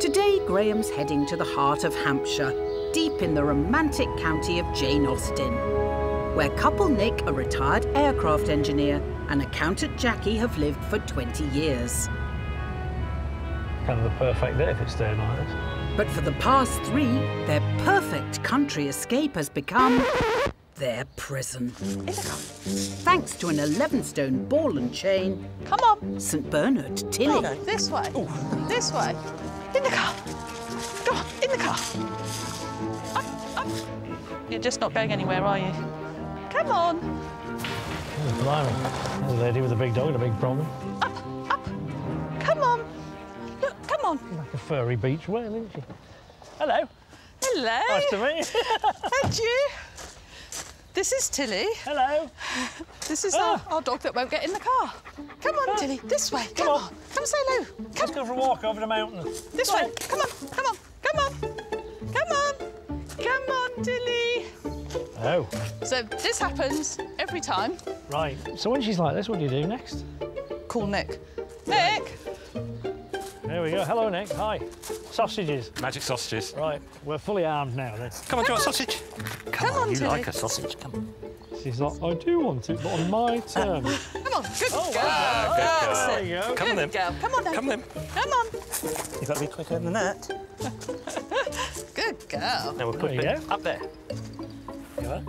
Today, Graeme's heading to the heart of Hampshire, deep in the romantic county of Jane Austen, where couple Nick, a retired aircraft engineer, and accountant Jackie have lived for 20 years. Kind of the perfect day if it stayed like this. But for the past three, their perfect country escape has become their prison. Thanks to an 11 stone ball and chain, Come on. St Bernard Tilly. This way. This way. In the car. Go on, in the car. Up, up. You're just not going anywhere, are you? Come on. Oh, blimey. There's a lady with a big dog and a big problem. Up, up. Come on. Look, come on. Like a furry beach whale, isn't she? Hello. Hello. Nice to meet you. And you. This is Tilly. Hello. This is Ah. our, our dog that won't get in the car. Come on, Tilly. This way. Come, on. on. Come say hello. Let's go for a walk over the mountain. this way. Come on. Come on. Come on. Come on. Come on, Tilly. Oh, So this happens every time. right. So when she's like this, what do you do next? Call Nick. Nick. There we go. Hello, Nick. Hi. Sausages. Magic sausages. Right, we're fully armed now then. Come on, do you want a sausage? Come on, you Tilly. like a sausage. Come on. She's like, I do want it, but on my terms. Oh, come on. Good girl. Good girl. it. There you go. Come on then. Good girl. Come on then. Come then. Come on. You've got to be quicker than that. Good girl. Now we'll put There you it up there. Yeah.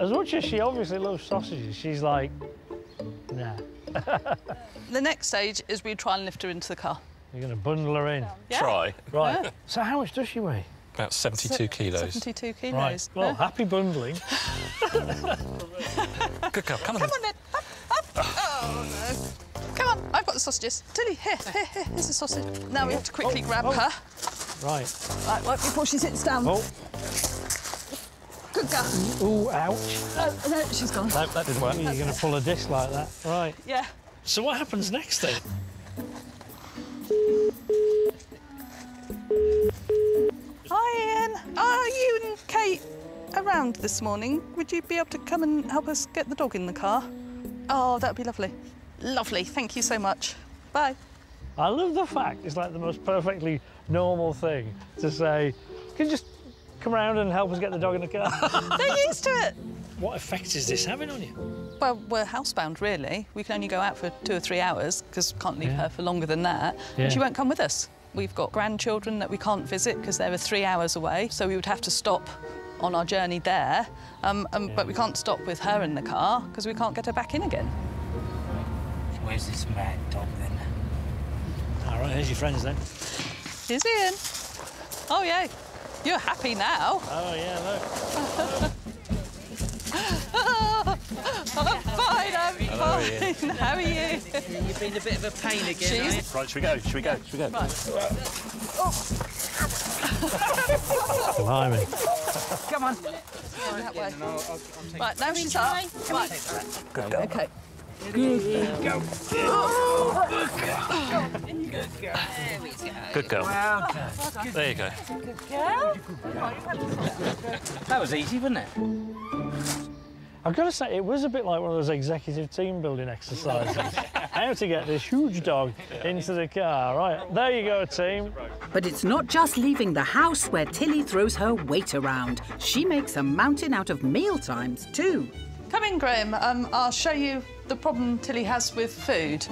As much as she obviously loves sausages, she's like, nah. The next stage is we try and lift her into the car. You're going to bundle her in. Yeah. Try. Right. So how much does she weigh? About 72 kilos. 72 kilos. Right. Well, Huh? happy bundling. Good girl. Come on. Come on then. Up, up. Oh, no. Come on. I've got the sausages. Tilly, here, here, here. Here's the sausage. Now we have to quickly grab oh. her. Right. Right, right before she sits down. Oh, Good girl. ooh, ouch. No, no, she's gone. No, that didn't work. You're going to pull a disc like that. Right. Yeah. So what happens next then? Around this morning? Would you be able to come and help us get the dog in the car? Oh, that'd be lovely. Lovely. Thank you so much. Bye. I love the fact it's like the most perfectly normal thing to say, can you just come around and help us get the dog in the car? They're used to it. what effect is this having on you? Well, we're housebound, really. We can only go out for two or three hours because can't leave Yeah. her for longer than that. Yeah. And she won't come with us. We've got grandchildren that we can't visit because they're three hours away, so we would have to stop on our journey there. Um, um, But we can't stop with her in the car because we can't get her back in again. Where's this mad dog then? All right, here's your friends then. Here's Ian. Oh, yeah. You're happy now. Oh, yeah, look. I'm fine, I'm fine. How are you? You've been a bit of a pain again, She's-? Right, should we go? Should we go? Should we go? Blimey. Come on. That way. No, I'll, I'll take Right, now she's up. Right. Good girl. Okay. Good girl. Well done. There you go. Good girl. That was easy, wasn't it? I've got to say, it was a bit like one of those executive team building exercises. How to get this huge dog into the car. Right, there you go, team. But it's not just leaving the house where Tilly throws her weight around. She makes a mountain out of meal times too. Come in, Graeme. Um, I'll show you the problem Tilly has with food.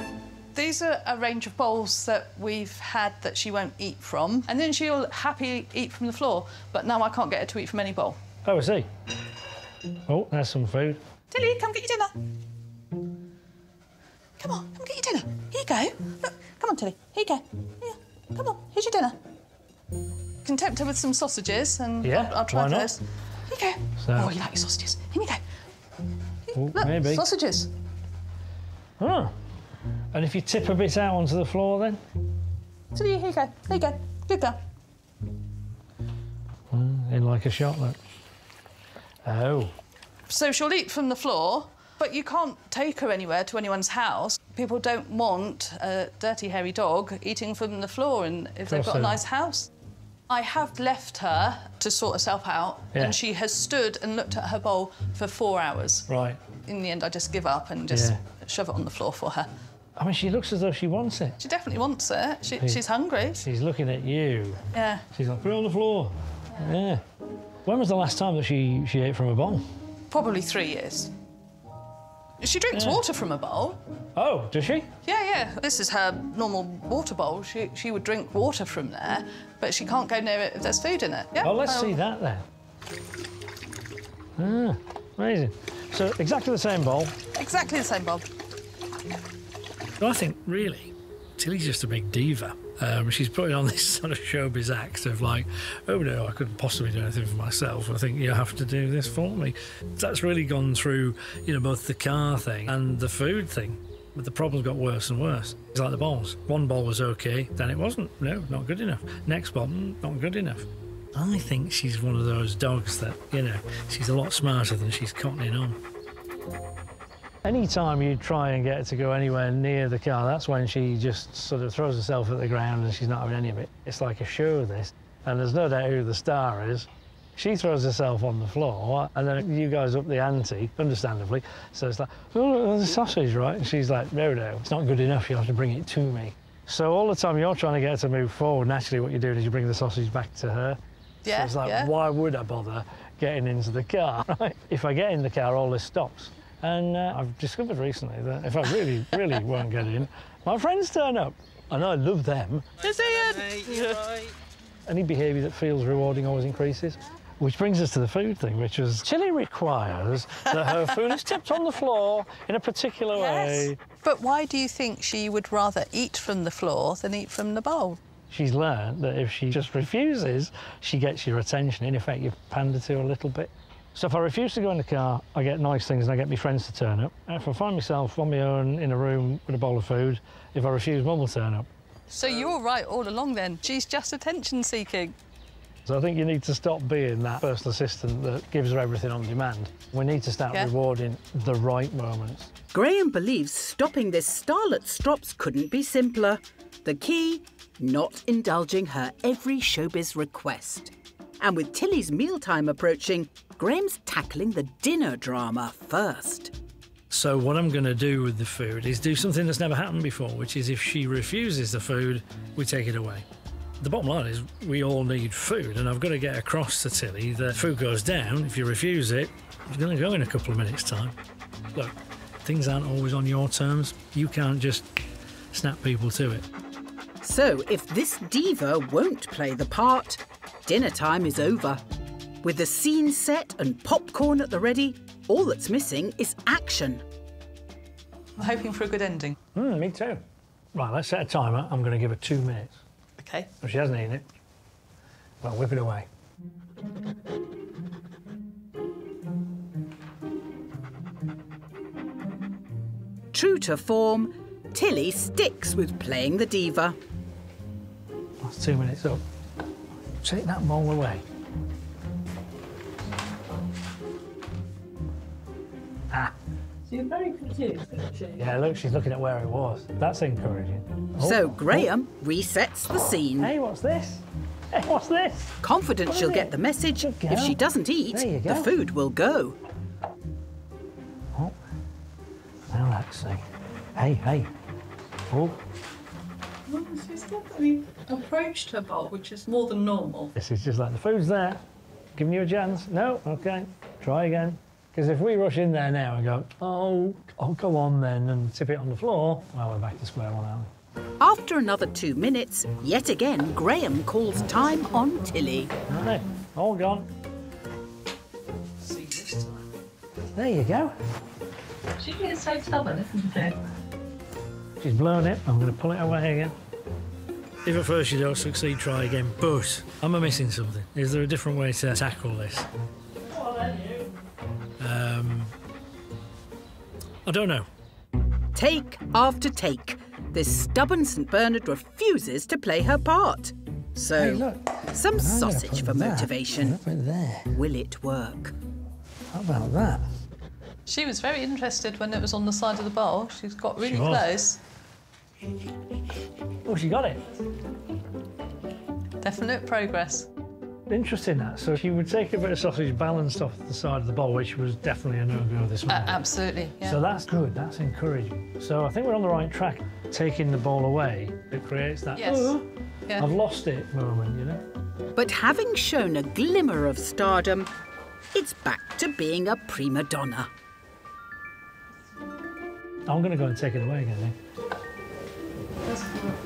These are a range of bowls that we've had that she won't eat from, and then she'll happily eat from the floor. But now I can't get her to eat from any bowl. Oh, I see. Oh, there's some food. Tilly, come get your dinner. Come on, come get your dinner. Here you go. Look, come on, Tilly. Here you go. Here. Come on, here's your dinner. Can tempt her with some sausages, and Yeah, I'll, I'll try why not? those. Here you go. So- Oh, you like your sausages? Here you go. Oh, Look, maybe. sausages. Oh. And if you tip a bit out onto the floor, then? Tilly, here you go. There you go. Good girl. In like a shot, look. Oh. So she'll eat from the floor, but you can't take her anywhere to anyone's house. People don't want a dirty, hairy dog eating from the floor, and if they've got a nice house. I have left her to sort herself out, Yeah. and she has stood and looked at her bowl for four hours. Right. In the end, I just give up and just Yeah. shove it on the floor for her. I mean, she looks as though she wants it. She definitely wants it. She, she's hungry. She's looking at you. Yeah. She's like, put it on the floor. Yeah. When was the last time that she, she ate from a bowl? Probably three years. She drinks Yeah. water from a bowl. Oh, does she? Yeah, yeah. This is her normal water bowl. She, she would drink water from there, but she can't go near it if there's food in it. Yeah. Oh, let's well, see that then. Ah, amazing. So exactly the same bowl. Exactly the same bowl. I think really, Tilly's just a big diva. Um, she's putting on this sort of showbiz act of like, oh no, I couldn't possibly do anything for myself. I think you have to do this for me. That's really gone through, you know, both the car thing and the food thing. But the problems got worse and worse. It's like the bowls. One bowl was okay, then it wasn't. No, not good enough. Next bowl, mm, not good enough. I think she's one of those dogs that, you know, she's a lot smarter than she's cottoning on. Anytime you try and get her to go anywhere near the car, that's when she just sort of throws herself at the ground and she's not having any of it. It's like a show, this. And there's no doubt who the star is. She throws herself on the floor, and then you guys up the ante, understandably. So it's like, oh, the sausage, right? And she's like, no, no, it's not good enough. You have to bring it to me. So all the time you're trying to get her to move forward, naturally what you're doing is you bring the sausage back to her. Yeah, So it's like, yeah. why would I bother getting into the car? Right? If I get in the car, all this stops. And uh, I've discovered recently that if I really, really won't get in, my friends turn up. And I love them. Is he Any behaviour that feels rewarding always increases. Which brings us to the food thing, which is Tilly requires that her food is tipped on the floor in a particular way. But why do you think she would rather eat from the floor than eat from the bowl? She's learned that if she just refuses, she gets your attention. In effect, you pander to her a little bit. So if I refuse to go in the car, I get nice things and I get my friends to turn up. And if I find myself on my own in a room with a bowl of food, if I refuse, mum will turn up. So you're right all along then. She's just attention seeking. So I think you need to stop being that personal assistant that gives her everything on demand. We need to start Yeah. rewarding the right moments. Graeme believes stopping this starlet strops couldn't be simpler. The key, not indulging her every showbiz request. And with Tilly's mealtime approaching, Graeme's tackling the dinner drama first. So what I'm going to do with the food is do something that's never happened before, which is if she refuses the food, we take it away. The bottom line is we all need food, and I've got to get across to Tilly that food goes down. If you refuse it, it's going to go in a couple of minutes' time. Look, things aren't always on your terms. You can't just snap people to it. So if this diva won't play the part, dinner time is over. With the scene set and popcorn at the ready, all that's missing is action. I'm hoping for a good ending. Hmm, me too. Right, let's set a timer. I'm going to give her two minutes. Okay. If she hasn't eaten it, well, whip it away. True to form, Tilly sticks with playing the diva. That's two minutes up. Take that bowl away. Ah. So you're very confused, isn't she? Yeah, look, she's looking at where it was. That's encouraging. Oh, So Graeme resets the scene. Hey, what's this? Hey, what's this? Confident she'll get the message. If she doesn't eat, the food will go. Oh. Now let's see. Hey, hey. Oh, Well, she's definitely approached her bowl, which is more than normal. this is just like the food's there. Giving you a chance. No, okay. Try again. Because if we rush in there now and go, oh, oh, go on then, and tip it on the floor, well, we're back to square one, aren't we? After another two minutes, yet again, Graeme calls time on Tilly. Right, all gone. See this time. There you go. She is so stubborn, isn't she? She's blown it. I'm going to pull it away again. If at first you don't succeed, try again. But am I missing something? Is there a different way to tackle this? Um, I don't know. Take after take, this stubborn St. Bernard refuses to play her part. So, some sausage for motivation. There. Will it work? How about that? She was very interested when it was on the side of the bowl. She's got really She close. Oh, she got it. Definite progress. Interesting that. So she would take a bit of sausage balanced off the side of the bowl, which was definitely a no-go this A- morning. absolutely. Yeah. So that's good, that's encouraging. So I think we're on the right track. Taking the ball away, it creates that, Yes. "Oh, Yeah. I've lost it moment, you know? But having shown a glimmer of stardom, it's back to being a prima donna. I'm going to go and take it away again, eh? Eh?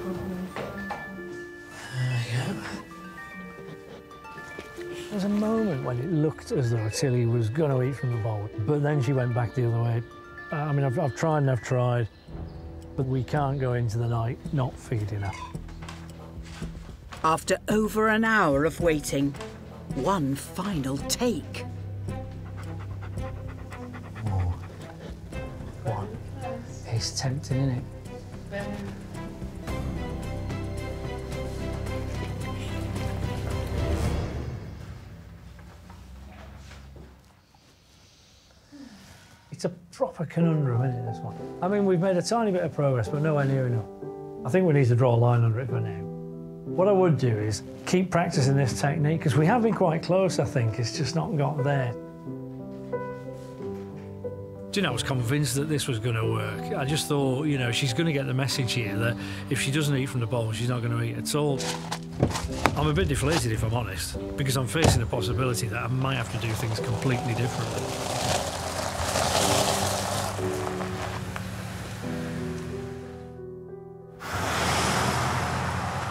There was a moment when it looked as though Tilly was going to eat from the bowl, but then she went back the other way. Uh, I mean, I've, I've tried and I've tried, but we can't go into the night not feeding her. After over an hour of waiting, one final take. One. It's tempting, isn't it? Proper conundrum, isn't it, this one? I mean, we've made a tiny bit of progress, but nowhere near enough. I think we need to draw a line under it for now. What I would do is keep practicing this technique, because we have been quite close, I think. It's just not got there. Do you know, I was convinced that this was going to work. I just thought, you know, she's going to get the message here that if she doesn't eat from the bowl, she's not going to eat at all. I'm a bit deflated, if I'm honest, because I'm facing the possibility that I might have to do things completely differently.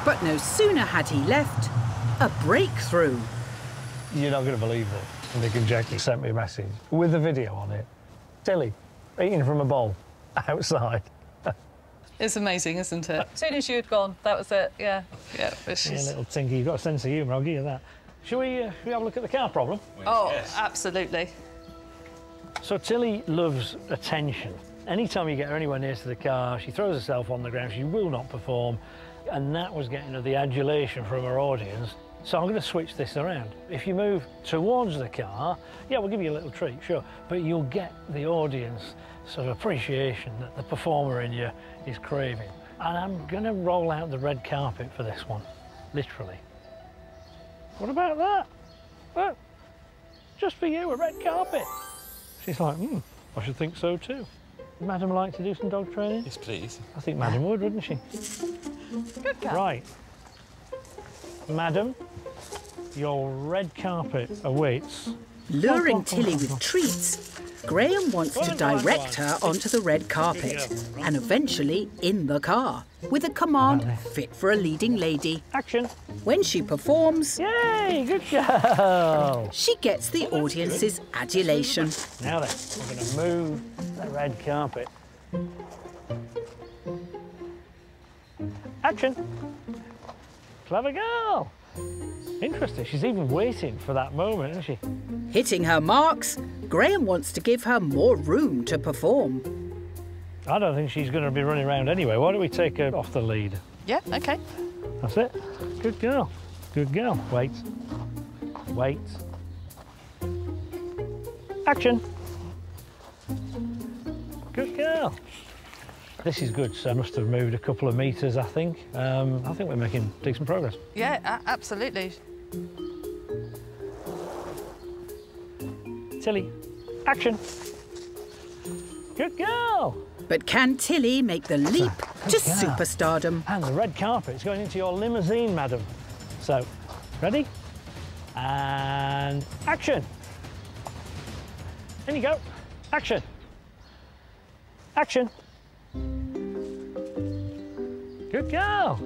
But no sooner had he left, a breakthrough. You're not going to believe it. Nick and Jackie sent me a message with a video on it. Tilly, eating from a bowl outside. It's amazing, isn't it? As soon as you had gone, that was it. Yeah. Yeah. It's Yeah, just... little tinky, you've got a sense of humour, I'll give you that. Shall we, uh, shall we have a look at the car problem? Oh, absolutely. So Tilly loves attention. Anytime you get her anywhere near to the car, she throws herself on the ground, she will not perform. And that was getting the adulation from her audience. So I'm going to switch this around. If you move towards the car, yeah, we'll give you a little treat, sure. But you'll get the audience sort of appreciation that the performer in you is craving. And I'm going to roll out the red carpet for this one, literally. What about that? Just for you, a red carpet. She's like, hmm, I should think so too. Would Madam like to do some dog training? Yes, please. I think Madam would, wouldn't she? Good girl. Right. Madam, your red carpet awaits. Luring Tilly with treats, Graeme wants to direct her onto the red carpet and eventually in the car with a command fit for a leading lady. Action. When she performs, Yay, good girl. she gets the audience's adulation. Now then, we're going to move the red carpet. Action. Clever girl. Interesting. She's even waiting for that moment, isn't she? Hitting her marks, Graeme wants to give her more room to perform. I don't think she's going to be running around anyway. Why don't we take her off the lead? Yeah, okay. That's it. Good girl. Good girl. Wait. Wait. Action. This is good. So I must have moved a couple of metres, I think. Um, I think we're making decent progress. Yeah, absolutely. Tilly, action. Good girl. But can Tilly make the leap to girl. superstardom? And the red carpet's going into your limousine, madam. So, ready? And action. In you go. Action. Action. Good girl.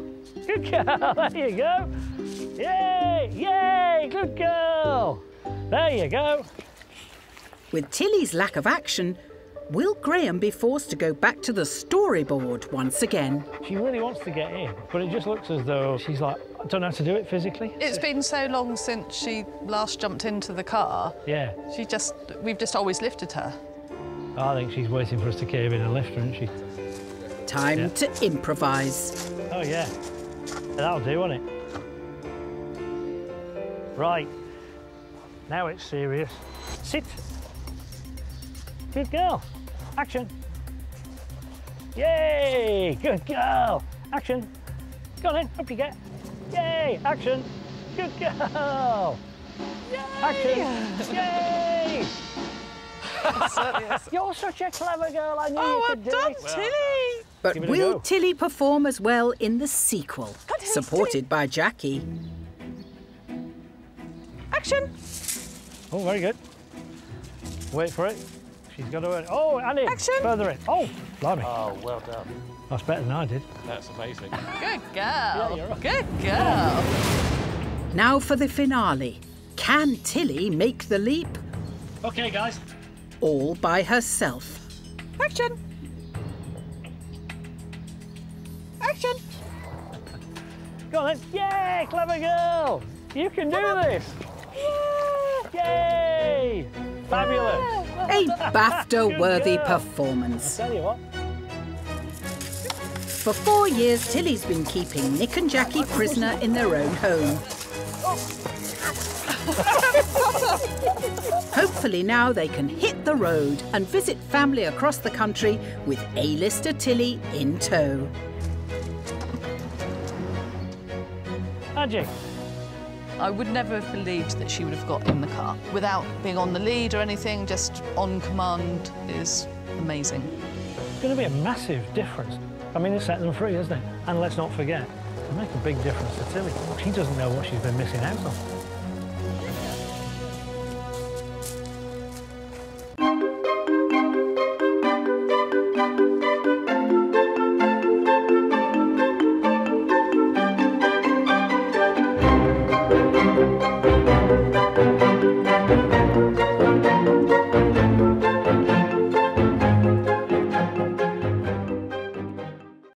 Good girl. There you go. Yay! Yay! Good girl. There you go. With Tilly's lack of action, will Graeme be forced to go back to the storyboard once again? She really wants to get in, but it just looks as though she's like, I don't know how to do it physically. It's been so long since she last jumped into the car. Yeah. She just, we've just always lifted her. I think she's waiting for us to cave in and lift her, isn't she? Time Yeah. to improvise. Oh, yeah. That'll do, won't it? Right. Now it's serious. Sit. Good girl. Action. Yay! Good girl. Action. Go on then. Up you get. Yay! Action. Good girl. Action. Yay! You're such a clever girl. I knew oh, you Oh, could do well done, it. Tilly. But Give it a will go. Tilly perform as well in the sequel, supported by Jackie? Action. Oh, very good. Wait for it. She's got to. Oh, Annie. Action. Further in. Oh, blimey. Oh, well done. That's better than I did. That's amazing. Good girl. you're right. Good girl. Now for the finale. Can Tilly make the leap Okay, guys. all by herself? Action. Action. Go on then. Yay, clever girl. You can do this. Yay! Fabulous. A BAFTA worthy Good girl. performance. Tell you what. For four years, Tilly's been keeping Nick and Jackie oh, prisoner in their own home. Oh. Hopefully, now they can hit the road and visit family across the country with A-lister Tilly in tow. Magic. I would never have believed that she would have got in the car without being on the lead or anything. Just on command is amazing. It's going to be a massive difference. I mean, it's set them free, isn't it? And let's not forget, it'll make a big difference to Tilly. She doesn't know what she's been missing out on.